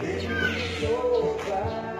Did you?